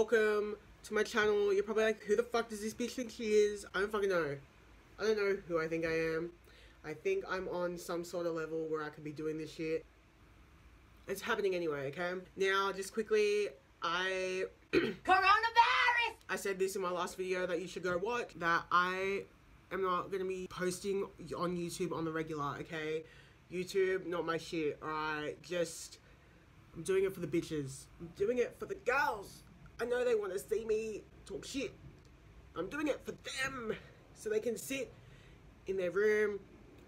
welcome to my channel. You're probably like, who the fuck does this bitch think she is? I don't fucking know. I don't know who I think I am. I think I'm on some sort of level where I could be doing this shit. It's happening anyway, okay? Now, just quickly, I... Coronavirus! I said this in my last video that you should go watch, that I am not going to be posting on YouTube on the regular, okay? YouTube, not my shit, alright? Just, I'm doing it for the bitches. I'm doing it for the girls. I know they want to see me talk shit. I'm doing it for them, so they can sit in their room,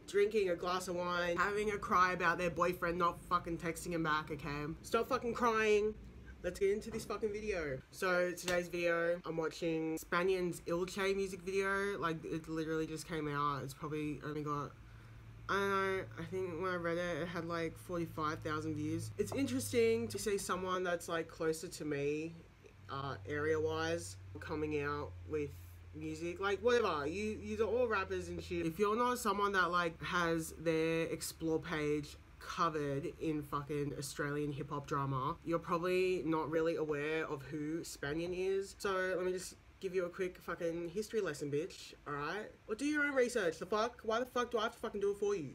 drinking a glass of wine, having a cry about their boyfriend not fucking texting him back, okay? Stop fucking crying. Let's get into this fucking video. So today's video, I'm watching Spanian's Ilche music video. Like it literally just came out. It's probably only got I don't know, I think when I read it, it had like 45,000 views. It's interesting to see someone that's like closer to me, uh, area-wise, coming out with music like whatever you you're all rappers and shit if you're not someone that like has their explore page covered in fucking Australian hip hop drama, you're probably not really aware of who Spanian is. So let me just give you a quick fucking history lesson, bitch. Alright? Or do your own research. The fuck? Why the fuck do I have to fucking do it for you?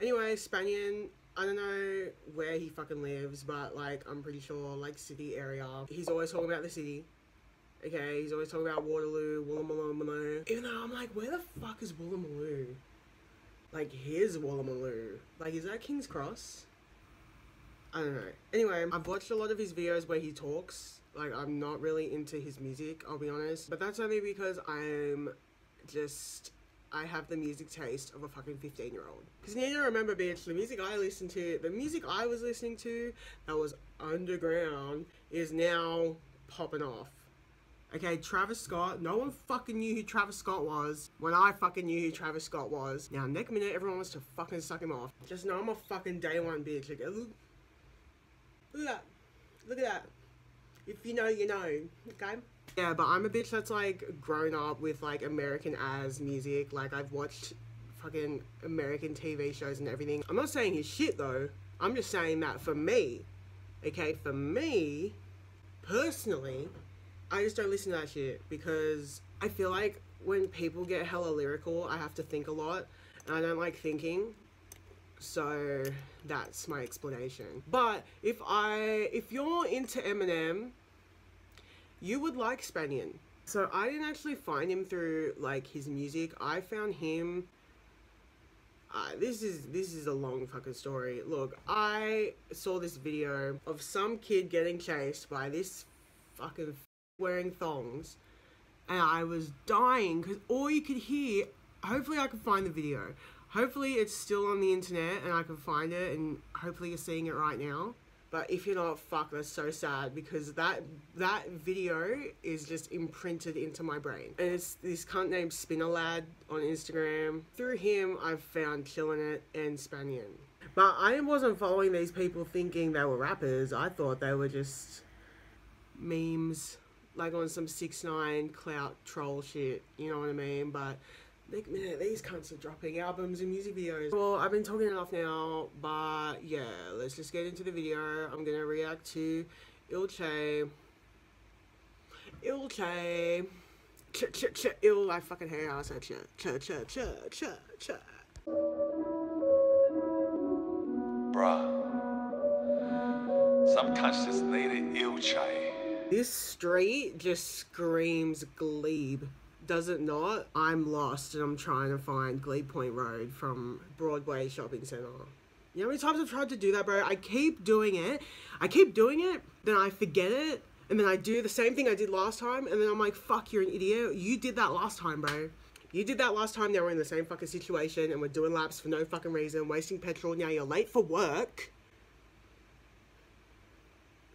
Anyway, Spanian, I don't know where he fucking lives, but like, I'm pretty sure, like, city area. He's always talking about the city. Okay, he's always talking about Waterloo, Woolloomooloo. Even though I'm like, where the fuck is Woolloomooloo? Like, his Woolloomooloo. Like, is that King's Cross? I don't know. Anyway, I've watched a lot of his videos where he talks. Like, I'm not really into his music, I'll be honest. But that's only because I'm just... I have the music taste of a fucking 15 year old. Because you need to remember, bitch, the music I listened to, the music I was listening to that was underground is now popping off. Okay, Travis Scott. No one fucking knew who Travis Scott was when I fucking knew who Travis Scott was. Now, next minute, everyone wants to fucking suck him off. Just know I'm a fucking day one bitch. Look, look at that. Look at that. If you know, you know. Okay? Yeah, but I'm a bitch that's like grown up with like American as music. Like, I've watched fucking American TV shows and everything. I'm not saying he's shit though. I'm just saying that for me, okay, for me, personally, I just don't listen to that shit because I feel like when people get hella lyrical, I have to think a lot, and I don't like thinking. So that's my explanation. But if I, if you're into Eminem, you would like Spanian. So I didn't actually find him through like his music. I found him. Uh, this is this is a long fucking story. Look, I saw this video of some kid getting chased by this fucking wearing thongs and I was dying because all you could hear hopefully I can find the video hopefully it's still on the internet and I can find it and hopefully you're seeing it right now but if you're not fuck that's so sad because that that video is just imprinted into my brain and it's this cunt named Spinner Lad on Instagram through him I've found Killing It and Spanian. but I wasn't following these people thinking they were rappers I thought they were just memes like on some six nine clout troll shit, you know what I mean? But like, man, these cunts are dropping albums and music videos. Well, I've been talking enough now, but yeah, let's just get into the video. I'm gonna react to Ilche. Ilche. Ch ch ch ill I fucking hate how I said ch ch ch ch ch ch Bruh. Some cunts just need an Ilche. This street just screams Glebe. Does it not? I'm lost and I'm trying to find Glebe Point Road from Broadway Shopping Centre. You know how many times I've tried to do that, bro? I keep doing it. I keep doing it, then I forget it, and then I do the same thing I did last time, and then I'm like, fuck, you're an idiot. You did that last time, bro. You did that last time, now we're in the same fucking situation, and we're doing laps for no fucking reason, wasting petrol, now you're late for work.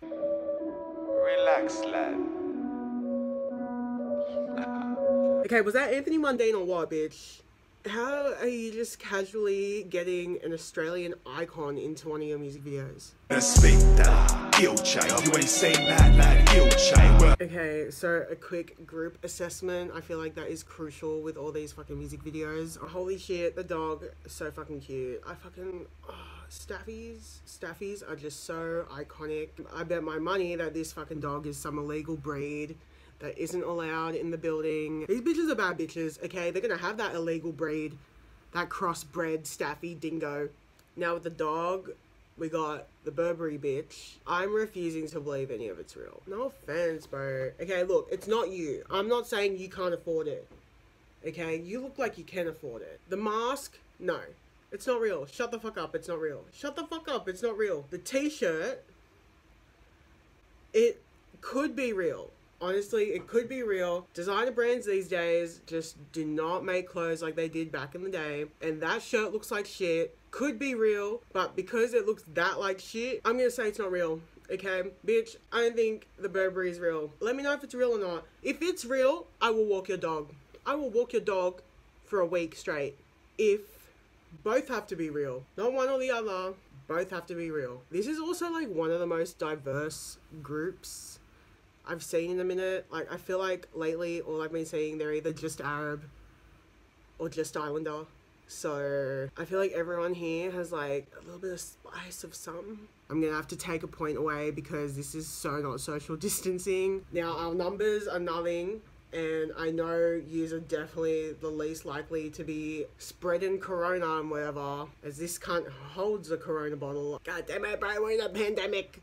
Relax, lad. Okay, was that Anthony Mundine or what, bitch? How are you just casually getting an Australian icon into one of your music videos? Respecta. ill chay. You ain't saying that, lad, ill chay. Well, Okay, so a quick group assessment. I feel like that is crucial with all these fucking music videos. Holy shit, the dog so fucking cute. I fucking oh, staffies, staffies are just so iconic. I bet my money that this fucking dog is some illegal breed that isn't allowed in the building. These bitches are bad bitches. Okay, they're gonna have that illegal breed, that crossbred staffy dingo. Now with the dog, we got the Burberry bitch. I'm refusing to believe any of it's real. No offense, bro. Okay, look, it's not you. I'm not saying you can't afford it. Okay, you look like you can afford it. The mask, no. It's not real. Shut the fuck up. It's not real. Shut the fuck up. It's not real. The t-shirt, it could be real. Honestly, it could be real. Designer brands these days just do not make clothes like they did back in the day. And that shirt looks like shit. Could be real, but because it looks that like shit, I'm gonna say it's not real. Okay, bitch, I don't think the Burberry is real. Let me know if it's real or not. If it's real, I will walk your dog. I will walk your dog for a week straight. If both have to be real, not one or the other, both have to be real. This is also like one of the most diverse groups I've seen in a minute. Like, I feel like lately all I've been seeing, they're either just Arab or just Islander. So I feel like everyone here has like a little bit of spice of something. I'm gonna have to take a point away because this is so not social distancing. Now our numbers are nothing. And I know yous are definitely the least likely to be spreading corona and whatever, as this cunt holds a corona bottle. God damn it, bro, we're in a pandemic.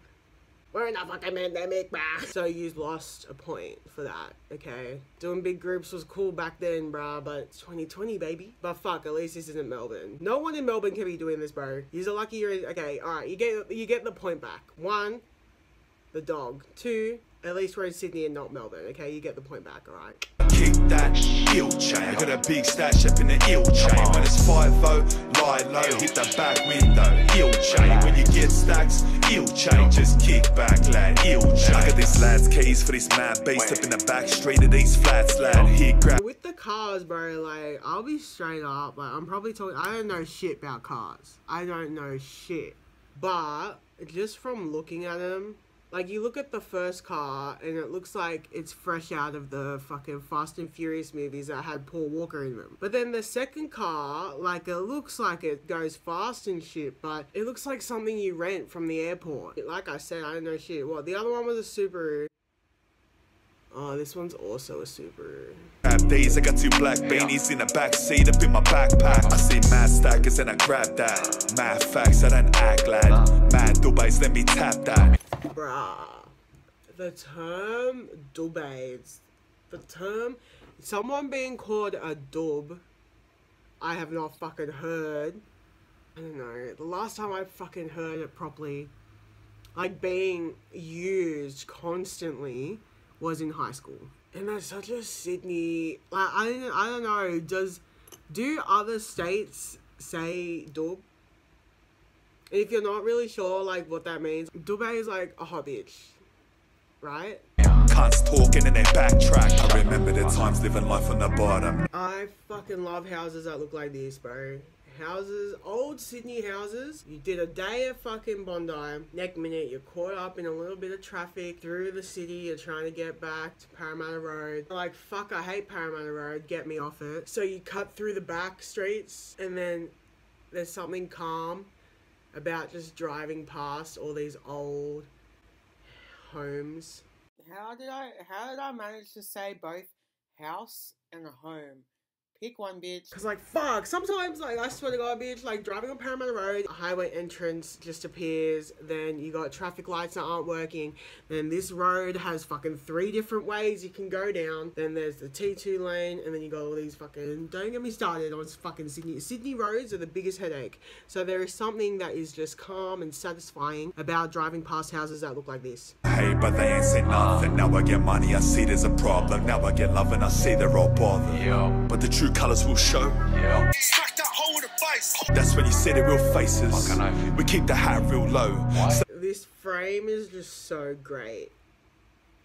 We're in a fucking pandemic, bruh. So you've lost a point for that, okay? Doing big groups was cool back then, bruh, but it's 2020, baby. But fuck, at least this isn't Melbourne. No one in Melbourne can be doing this, bro. You're lucky you're okay, alright, you get you get the point back. One, the dog. Two, at least we're in Sydney and not Melbourne, okay? You get the point back, alright? Kick that ill chain. I got a big stash up in the ill chain. When it's 5 lie low, hit the back window, ill chain. When you get stacks, ill chain. Just kick back, lad, ill chain. I got this lad's keys for this mad bass up in the back street of these flats, lad. Here, grab. With the cars, bro, like, I'll be straight up. Like, I'm probably talking, I don't know shit about cars. I don't know shit. But, just from looking at them, like, you look at the first car, and it looks like it's fresh out of the fucking Fast and Furious movies that had Paul Walker in them. But then the second car, like, it looks like it goes fast and shit, but it looks like something you rent from the airport. Like I said, I don't know shit. Well, the other one was a Subaru. Oh, this one's also a Subaru. Grab these, I got two black beanies in the back seat up in my backpack. I see mad stackers and I grab that. Mad facts, I don't act lad. Mad Dubai's, let me tap that. Bruh. The term dubaids. The term someone being called a dub. I have not fucking heard. I don't know. The last time I fucking heard it properly, like being used constantly, was in high school. And that's such a Sydney. Like I don't, I don't know. Does do other states say dub? And if you're not really sure like what that means, Dubai is like a hot bitch, right? Cunts talking and they backtrack. I remember the times living life on the bottom. I fucking love houses that look like this, bro. Houses, old Sydney houses. You did a day of fucking Bondi. Next minute, you're caught up in a little bit of traffic through the city. You're trying to get back to Parramatta Road. Like, fuck, I hate Parramatta Road. Get me off it. So you cut through the back streets, and then there's something calm about just driving past all these old homes. How did I how did I manage to say both house and a home? Pick one, bitch. Cause like fuck, sometimes like I swear to God, bitch, like driving on Parramatta Road, a highway entrance just appears. Then you got traffic lights that aren't working. Then this road has fucking three different ways you can go down. Then there's the T2 lane, and then you got all these fucking. Don't get me started on fucking Sydney. Sydney roads are the biggest headache. So there is something that is just calm and satisfying about driving past houses that look like this. Hey, but they ain't say nothing. Now I get money, I see there's a problem. Now I get love and I see they're all bothered. But the true colours will show. Smack that hole in the face. That's when you see the real faces. We keep the hat real low. So This frame is just so great.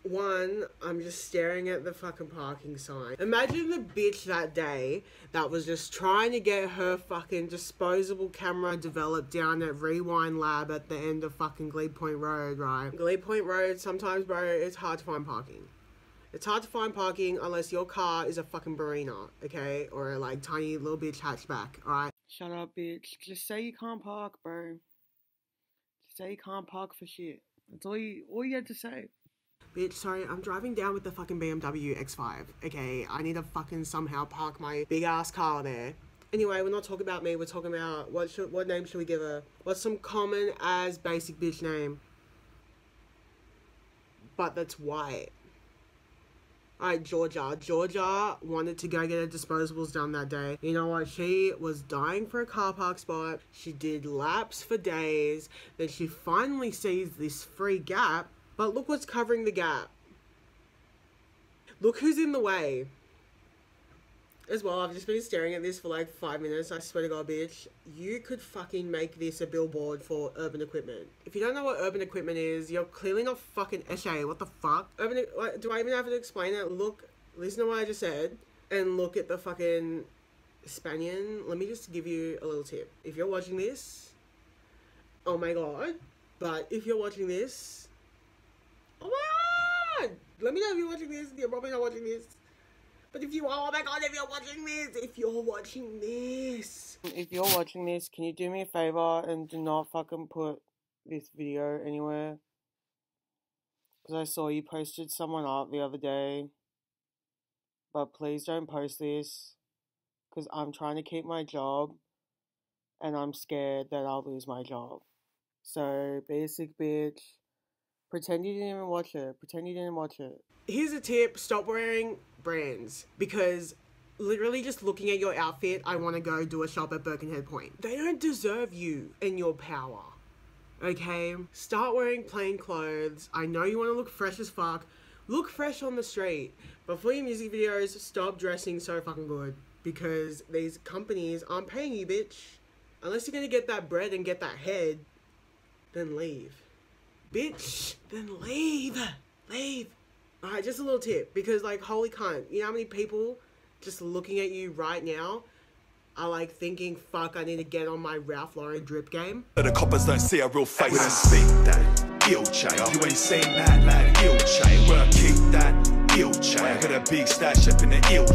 one, I'm just staring at the fucking parking sign. Imagine the bitch that day that was just trying to get her fucking disposable camera developed down at Rewind Lab at the end of fucking Glebe Point Road, right? Glebe Point Road, sometimes, bro, it's hard to find parking. It's hard to find parking unless your car is a fucking Barina, okay? Or a like tiny little bitch hatchback, alright? Shut up, bitch. Just say you can't park, bro. Just say you can't park for shit. That's all you all you had to say. Bitch, sorry, I'm driving down with the fucking BMW X5. Okay, I need to fucking somehow park my big ass car there. Anyway, we're not talking about me. We're talking about what should what name should we give her? What's some common as basic bitch name? But that's white. Alright, Georgia. Georgia wanted to go get her disposables done that day. You know what? She was dying for a car park spot. She did laps for days. Then she finally sees this free gap. But look what's covering the gap. Look who's in the way. As well, I've just been staring at this for like five minutes. I swear to God, bitch. You could fucking make this a billboard for urban equipment. If you don't know what urban equipment is, you're clearly not fucking eshay. What the fuck? Urban, what, do I even have to explain it? Look, listen to what I just said. And look at the fucking Spanian. Let me just give you a little tip. If you're watching this, oh my God. But if you're watching this, oh my God. Let me know if you're watching this. You're probably not watching this. But if you are, oh my god, if you're watching this, if you're watching this. If you're watching this, can you do me a favor and do not fucking put this video anywhere? Because I saw you posted someone up the other day. But please don't post this. Because I'm trying to keep my job. And I'm scared that I'll lose my job. So, basic bitch. Pretend you didn't even watch it. Pretend you didn't watch it. Here's a tip stop wearing brands because literally just looking at your outfit, I want to go do a shop at Birkenhead Point. They don't deserve you and your power. Okay? Start wearing plain clothes. I know you want to look fresh as fuck. Look fresh on the street. But for your music videos, stop dressing so fucking good because these companies aren't paying you, bitch. Unless you're gonna get that bread and get that head, then leave. Bitch, then leave. Leave. Alright, just a little tip because, like, holy cunt, you know how many people just looking at you right now are like thinking, fuck, I need to get on my Ralph Lauren drip game? The coppers don't see a real face. We don't speak that, ill chain. You ain't seen that, lad, ill chain. When I kick that, ill. I got a big stash up in the ill.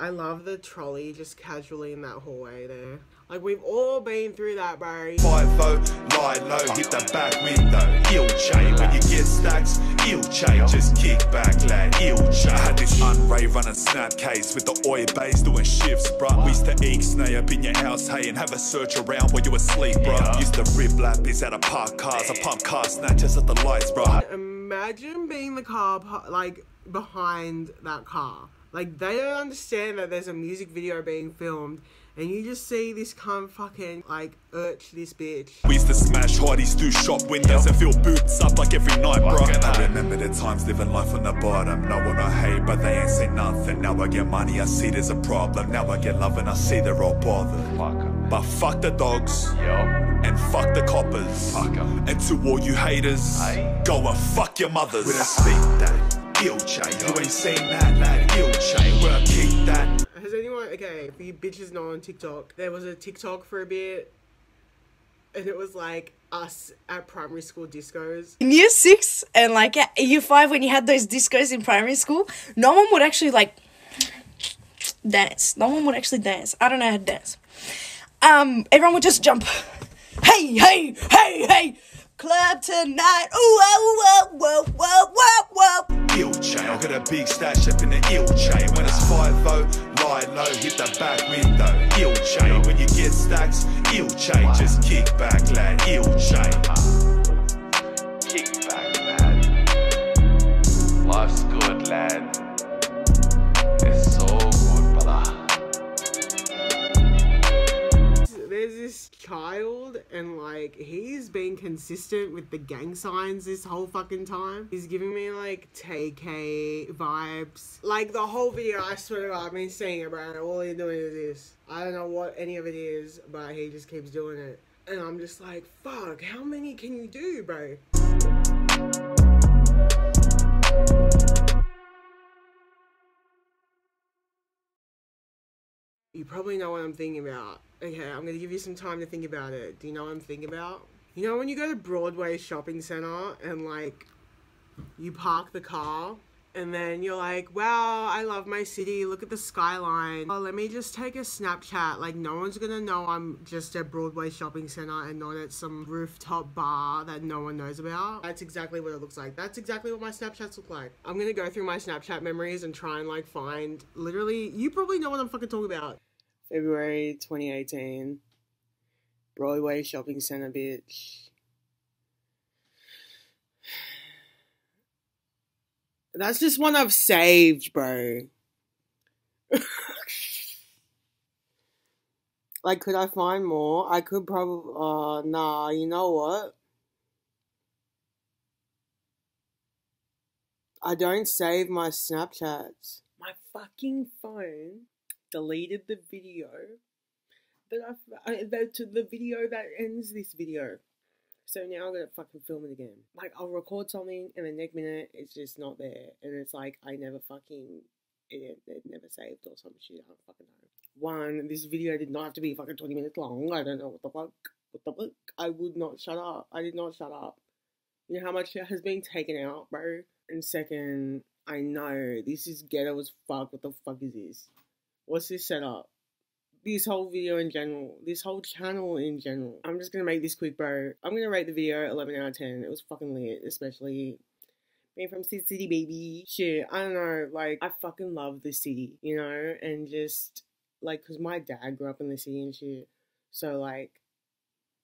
I love the trolley just casually in that hallway there. Like, we've all been through that, bro. Five vote, lie low, hit the back window, ill chain. When you get stacks, ill chain. Just kick back, lad, ill chain. I had this unray running snap case with the oil base doing shifts, bruh. We used to eek snay up in your house, hey, and have a search around while you asleep, bruh. Used to rip lappies out of parked cars, I pump car snatchers at the lights, bruh. Imagine being the car, like, behind that car. Like, they don't understand that there's a music video being filmed, and you just see this cunt fucking, like, urge this bitch. We used to smash hardies through shop windows and fill boots up like every night, bro. I remember the times living life on the bottom. No one I hate, but they ain't seen nothing. Now I get money, I see there's a problem. Now I get love and I see they're all bothered. But fuck the dogs. And fuck the coppers. And to all you haters, go and fuck your mothers. We don't speak that, ill chain. You ain't seen that, lad, ill chain. Where I kick that. Has anyone, okay, for you bitches not on TikTok, there was a TikTok for a bit, and it was like us at primary school discos. in year six and like at year five when you had those discos in primary school, no one would actually like dance. No one would actually dance. I don't know how to dance. Um, everyone would just jump. Hey, hey, hey, hey! Club tonight. Ooh, whoa, whoa, whoa, whoa, whoa, whoa. Ill chain. I got a big stash up in the ill chain. When it's 5 lie low, hit the back window. Ill chain. When you get stacks, ill chain. Just kick back, lad. Ill chain. Child, and like, he's been consistent with the gang signs this whole fucking time. He's giving me like TK vibes. Like, the whole video, I swear to God, I've been seeing it, bro. All he's doing is this. I don't know what any of it is, but he just keeps doing it. And I'm just like, fuck, how many can you do, bro? You probably know what I'm thinking about. Okay, I'm gonna give you some time to think about it. Do you know what I'm thinking about? You know when you go to Broadway Shopping Center and like you park the car and then you're like, wow, I love my city. Look at the skyline. Oh, let me just take a Snapchat. Like, no one's gonna know I'm just at Broadway Shopping Center and not at some rooftop bar that no one knows about. That's exactly what it looks like. That's exactly what my Snapchats look like. I'm gonna go through my Snapchat memories and try and like find literally, you probably know what I'm fucking talking about. February 2018. Broadway Shopping Center, bitch. That's just one I've saved, bro. like, could I find more? I could probably. Uh, nah, you know what? I don't save my Snapchats. My fucking phone deleted the video that I, I the, to the video that ends this video. So now I'm gonna fucking film it again. Like I'll record something and the next minute it's just not there, and it's like I never fucking it, it never saved or some shit. I don't fucking know. One, this video did not have to be fucking twenty minutes long. I don't know what the fuck. What the fuck? I would not shut up. I did not shut up. You know how much has been taken out, bro. And second, I know this is ghetto as fuck. What the fuck is this? What's this setup? this whole video in general, this whole channel in general. I'm just gonna make this quick, bro. I'm gonna rate the video 11 out of 10. It was fucking lit, especially being from Sid City, baby. Shit, I don't know. Like, I fucking love the city, you know, and just like, cause my dad grew up in the city and shit. So like,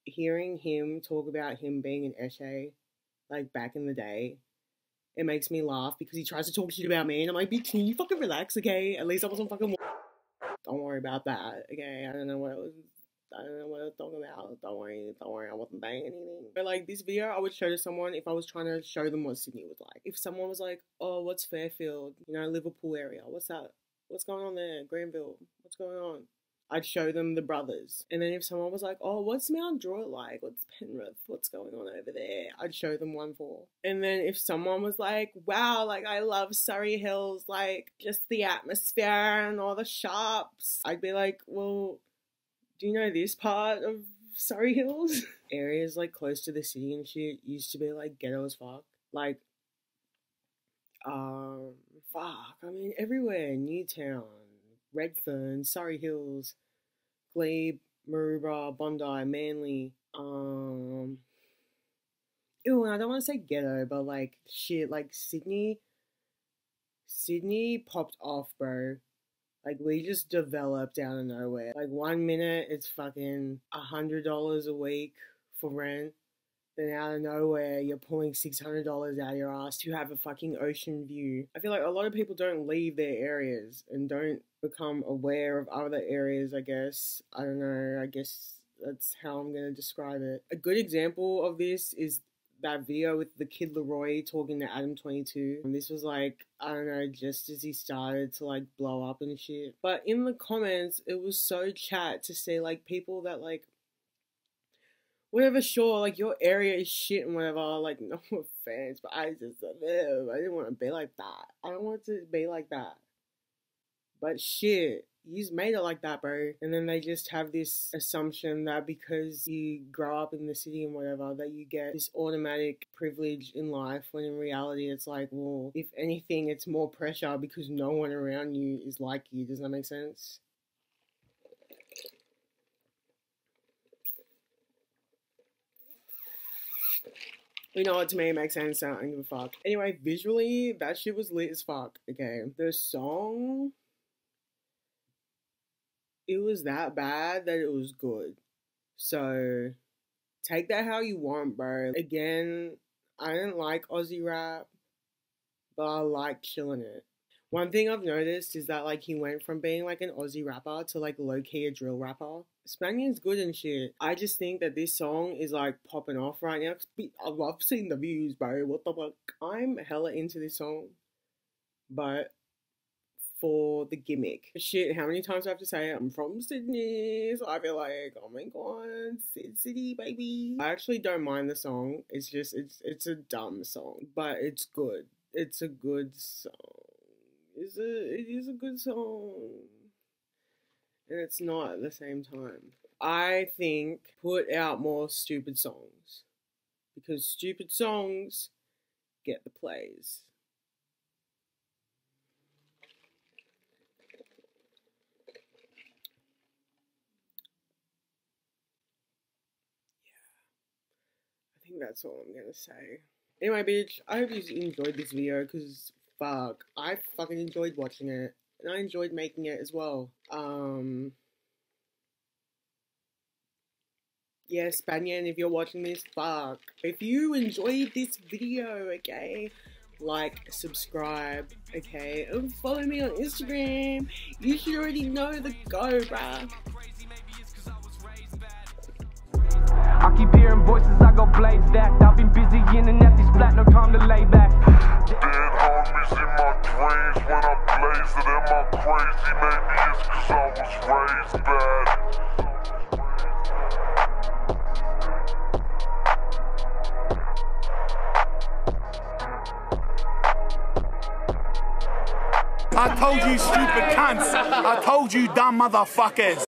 hearing him talk about him being an eshay, like back in the day. It makes me laugh because he tries to talk shit about me, and I'm like, "Bitch, can you fucking relax, okay? At least I wasn't fucking don't worry about that. Okay, I don't know what it was. I don't know what I was talking about. Don't worry, don't worry. I wasn't saying anything. But like this video, I would show to someone if I was trying to show them what Sydney was like. If someone was like, "Oh, what's Fairfield? You know, Liverpool area. What's that? What's going on there? Granville. What's going on?" I'd show them the brothers. And then if someone was like, oh, what's Mount Druitt like? What's Penrith? What's going on over there? I'd show them one four. And then if someone was like, wow, like I love Surry Hills, like just the atmosphere and all the shops, I'd be like, well, do you know this part of Surry Hills? Areas like close to the city and shit used to be like ghetto as fuck. Like, um, fuck, I mean, everywhere, Newtown. Redfern, Surry Hills, Glebe, Maroubra, Bondi, Manly, um, ew, I don't want to say ghetto, but like shit, like Sydney, Sydney popped off, bro. Like we just developed out of nowhere. Like one minute it's fucking a hundred dollars a week for rent. Then out of nowhere, you're pulling six hundred dollars out of your ass to have a fucking ocean view. I feel like a lot of people don't leave their areas and don't become aware of other areas. I guess I don't know. I guess that's how I'm gonna describe it. A good example of this is that video with the kid Leroy talking to Adam Twenty Two. And this was like I don't know, just as he started to like blow up and shit. But in the comments, it was so chat to see like people that like whatever, sure, like your area is shit and whatever, like no offense, but I just uh, live. I didn't want to be like that. I don't want to be like that. But shit, you just made it like that, bro. And then they just have this assumption that because you grow up in the city and whatever, that you get this automatic privilege in life. When in reality, it's like, well, if anything, it's more pressure because no one around you is like you. Does that make sense? You know what? To me, it makes sense. I don't give a fuck. Anyway, visually, that shit was lit as fuck. Okay, the song, it was that bad that it was good. So, take that how you want, bro. Again, I didn't like Aussie rap, but I like killing it. One thing I've noticed is that like he went from being like an Aussie rapper to like low key a drill rapper. Spanian's good and shit. I just think that this song is like popping off right now. I love seeing the views, bro. What the fuck? I'm hella into this song, but for the gimmick. Shit, how many times do I have to say it? I'm from Sydney, so I feel like, oh my god, Sid City, baby. I actually don't mind the song. It's just it's it's a dumb song, but it's good. It's a good song. It's a it is a good song. and it's not at the same time. I think put out more stupid songs because stupid songs get the plays. Yeah. I think that's all I'm gonna say. Anyway, bitch, I hope you enjoyed this video because fuck, I fucking enjoyed watching it and I enjoyed making it as well. Um, yeah, Spanian, if you're watching this, fuck. If you enjoyed this video, okay, like, subscribe, okay, and follow me on Instagram. You should already know the go, bruh. I keep hearing voices, I go blaze that. I've been busy in and out this flat, no time to lay back. Dead homies in my dreams when I blaze it. Am I crazy? Maybe it's cause I was raised bad. I told you stupid cunts. I told you dumb motherfuckers.